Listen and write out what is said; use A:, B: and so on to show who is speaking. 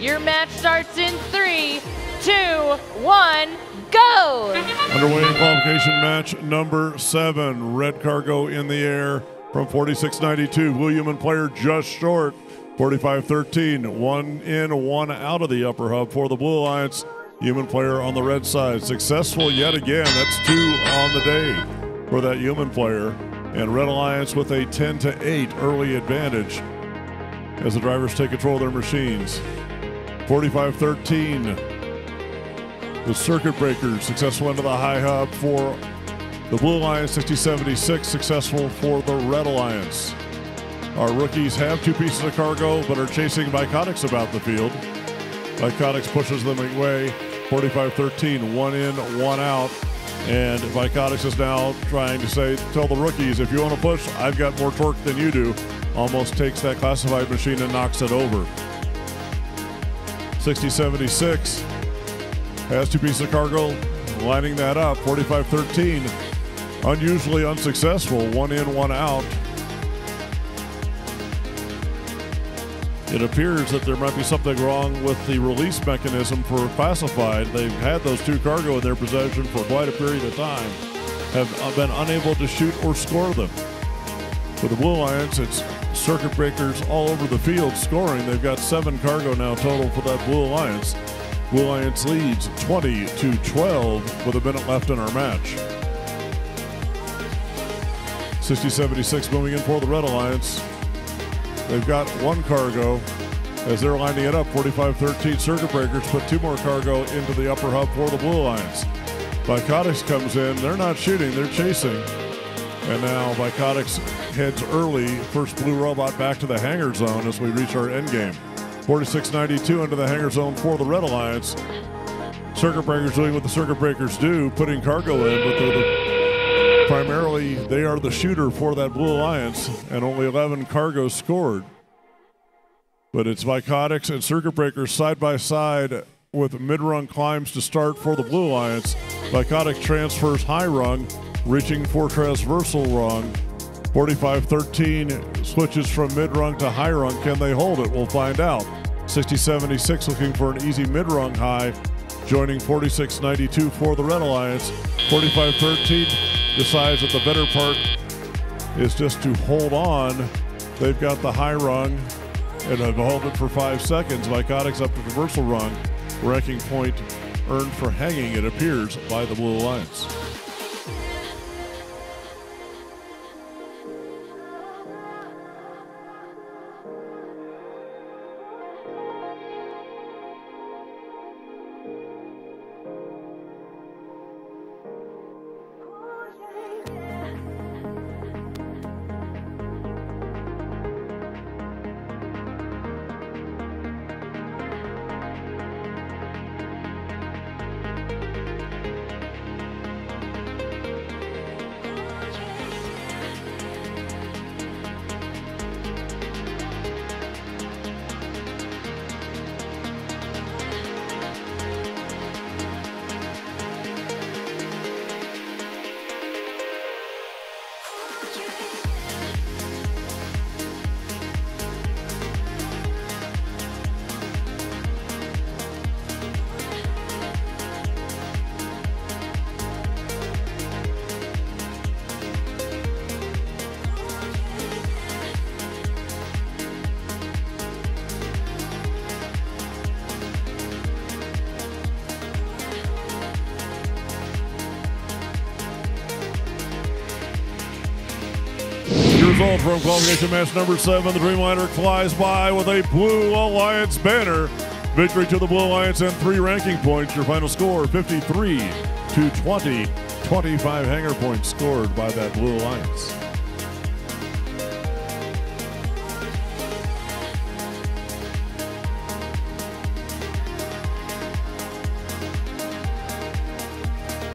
A: Your match starts in three, two, one, go!
B: Underway in qualification match number seven. Red cargo in the air from 4692. William and player just short. 4513. One in, one out of the upper hub for the Blue Alliance. Human player on the red side. Successful yet again. That's two on the day for that human player. And Red Alliance with a 10 to 8 early advantage as the drivers take control of their machines. 45 13. The circuit breaker successful into the high hub for the Blue Alliance 6076, successful for the Red Alliance. Our rookies have two pieces of cargo but are chasing VIKotics about the field. VIKotics pushes them away 45 13, one in, one out. And VIKotics is now trying to say, tell the rookies, if you want to push, I've got more torque than you do. Almost takes that classified machine and knocks it over. 6076 has two pieces of cargo, lining that up. 45 13, unusually unsuccessful. One in, one out. It appears that there might be something wrong with the release mechanism for classified. They've had those two cargo in their possession for quite a period of time, have uh, been unable to shoot or score them. For the Blue Alliance, it's circuit breakers all over the field scoring. They've got seven cargo now total for that Blue Alliance. Blue Alliance leads 20 to 12 with a minute left in our match. 60-76 moving in for the Red Alliance. They've got one cargo as they're lining it up. 45-13 circuit breakers put two more cargo into the upper hub for the Blue Alliance. VIKotics comes in. They're not shooting. They're chasing. And now VIKotics heads early. First blue robot back to the hangar zone as we reach our end game. 46-92 into the hangar zone for the Red Alliance. Circuit breakers doing what the circuit breakers do, putting cargo in, but they're the primarily they are the shooter for that Blue Alliance, and only 11 cargo scored. But it's VIKotics and Circuit Breakers side by side with mid-rung climbs to start for the Blue Alliance. Vicotic transfers high rung, reaching for traversal rung. 45-13 switches from mid-rung to high rung. Can they hold it? We'll find out. 60-76 looking for an easy mid-rung high, joining 46-92 for the Red Alliance. 45-13 decides that the better part is just to hold on. They've got the high rung and have held it for five seconds. VIKotics up to reversal rung. Ranking point earned for hanging, it appears, by the Blue Alliance. Result from qualification match number seven. The Dreamliner flies by with a Blue Alliance banner. Victory to the Blue Alliance and three ranking points. Your final score 53 to 20. 25 hangar points scored by that Blue Alliance.